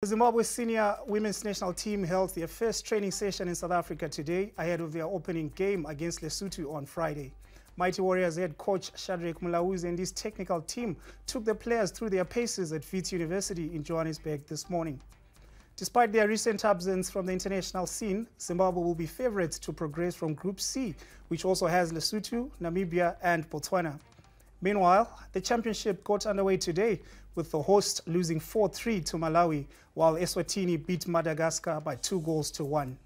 The Zimbabwe senior women's national team held their first training session in South Africa today ahead of their opening game against Lesotho on Friday. Mighty Warriors head coach Shadrack Mlauzi and his technical team took the players through their paces at Wits University in Johannesburg this morning. Despite their recent absence from the international scene, Zimbabwe will be favourites to progress from Group C, which also has Lesotho, Namibia and Botswana. Meanwhile, the championship got underway today with the host losing 4-3 to Malawi, while Eswatini beat Madagascar by two goals to one.